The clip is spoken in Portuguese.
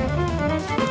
Música